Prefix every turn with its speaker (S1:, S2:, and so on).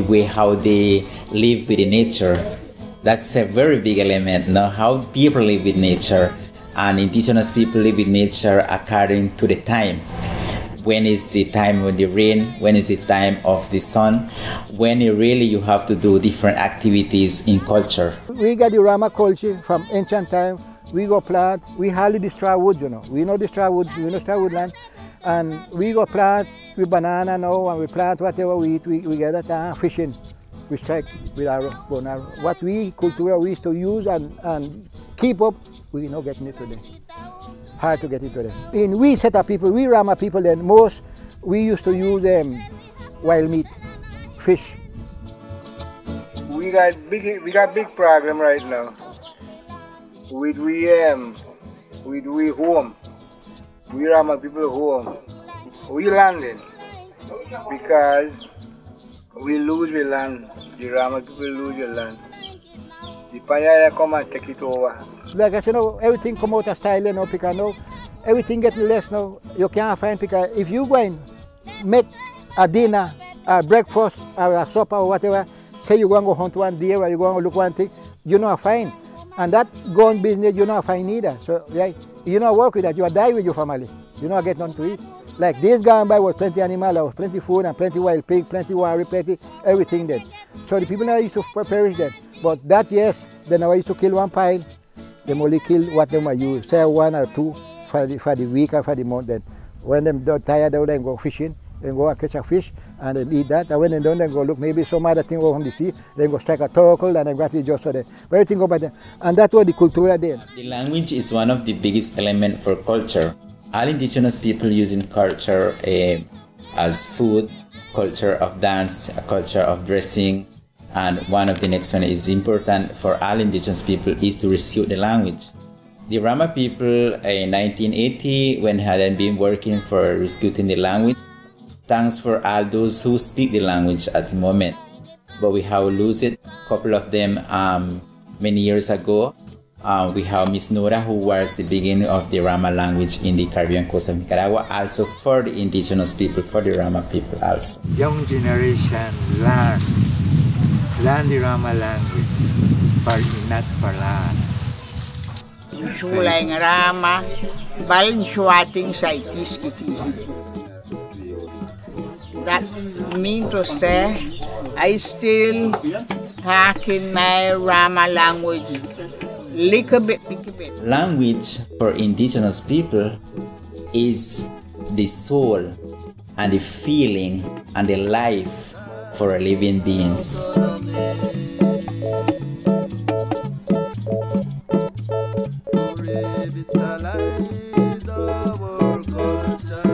S1: the way how they live with nature. That's a very big element. Now, how people live with nature, and indigenous people live with nature according to the time when is the time of the rain, when is the time of the sun, when really you have to do different activities in culture.
S2: We got the Rama culture from ancient time. We go plant, we hardly destroy wood, you know. We know destroy wood, we know destroy woodland. And we go plant with banana now and we plant whatever we eat, we, we get that uh, fishing. We strike with our bone arrow. What we culture we used to use and, and keep up, we not getting it today hard to get it today. In we set up people, we Rama people then most we used to use um, wild meat, fish.
S3: We got big we got big problem right now. With we um with we home. We Rama people home. We landing because we lose the land. The Rama people lose the land. The Panyaya come and take it over.
S2: Like I said, you know, everything come out of style you know, because now everything getting less now. You can't find because if you go and make a dinner, a breakfast, or a supper or whatever, say you go and go hunt one day or you go and look one thing, you know fine. And that gun business, you know fine either. So yeah, you know work with that, you are die with your family. You know get nothing to eat. Like this gone by was plenty animal, there was plenty food and plenty wild pig, plenty worry, plenty everything there. So the people now used to perish there. But that yes, they never used to kill one pile, they only kill what they might use, say one or two for the, for the week or for the month. Then when them done tired, they then go fishing, then go and catch a fish and then eat that. And when they done, then go look maybe some other thing over from the sea, then go strike a turtle and then got it just so then. But everything go by them. And that's what the culture did.
S1: The language is one of the biggest element for culture. All indigenous people using culture uh, as food, culture of dance, culture of dressing, and one of the next one is important for all indigenous people is to rescue the language. The Rama people in 1980, when had been working for rescuing the language, thanks for all those who speak the language at the moment. But we have lost it, a couple of them um, many years ago. Um, we have Miss Nora, who was the beginning of the Rama language in the Caribbean coast of Nicaragua, also for the indigenous people, for the Rama people also.
S4: Young generation learn, learn the Rama language, for not for last.
S5: Sulay nga Rama, balin swating sa itis-kitis. That mean to say, I still talking my Rama language little bit
S1: Language for indigenous people is the soul and the feeling and the life for living beings. Our culture.